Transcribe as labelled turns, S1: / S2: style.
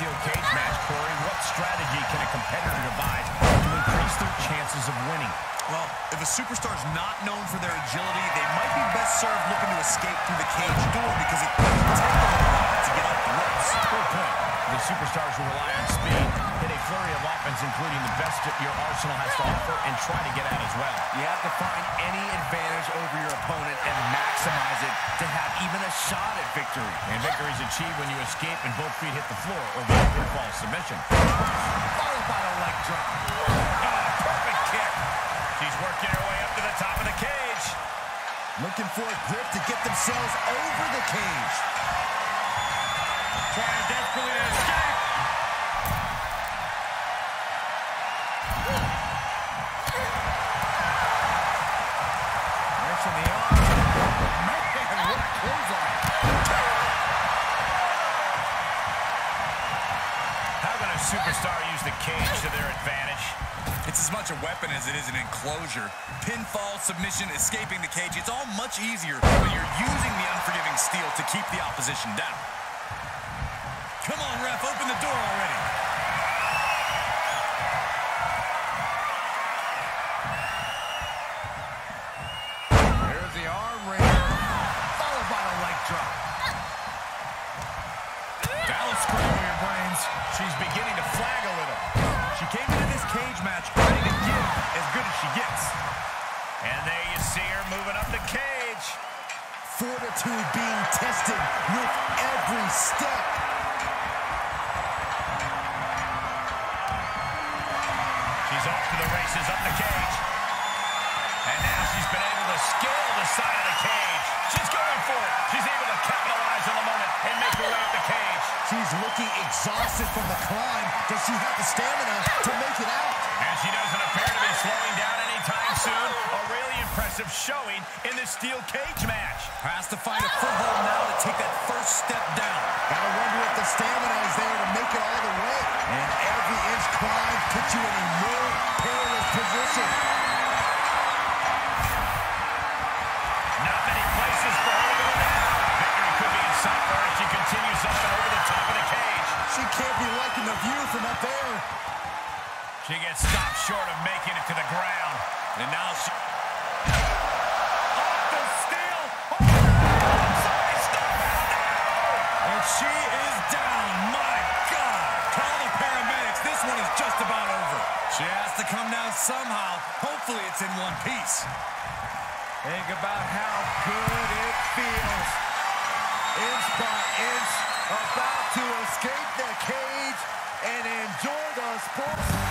S1: steel cage match, Corey, what strategy can a competitor devise to increase their chances of winning?
S2: Well, if a superstar is not known for their agility, they might be best served looking to escape through the cage door because it doesn't take a lot to get off the ropes.
S1: Good point. The superstars who rely on speed hit a flurry of offense, including the best your arsenal has to offer, and try to get out as well.
S3: You have to find any advantage over your opponent and maximize it to have even a shot at victory.
S1: And victory is achieved when you escape and both feet hit the floor or via pinfall submission.
S3: Followed by a leg drop.
S1: Oh, perfect kick. She's working her way up to the top of the cage.
S2: Looking for a grip to get themselves over the cage.
S1: Trying desperately to escape. Superstar use the cage to their advantage?
S2: It's as much a weapon as it is an enclosure. Pinfall, submission, escaping the cage, it's all much easier when you're using the unforgiving steel to keep the opposition down. Come on, ref, open the door already.
S1: She gets. And there you see her moving up the cage.
S2: Fortitude being tested with every step.
S1: She's off to the races up the cage. And now she's been able to scale the side of the cage. She's going for it. She's able to capitalize on the moment and make her way up the cage.
S2: She's looking exhausted from the climb. Does she have the stamina to make
S1: showing in this steel cage match.
S2: Has to find a foothold now to take that first step down. Gotta wonder if the stamina is there to make it all the way. And every inch climb puts you in a more perilous position.
S1: Not many places for her to go now. Victory could be in sight for her if she continues up and over the top of the cage.
S2: She can't be liking the view from up there.
S1: She gets stopped short of making it to the ground. And now
S2: she... has to come down somehow. Hopefully it's in one piece.
S3: Think about how good it feels. Inch by inch, about to escape the cage and enjoy the sport.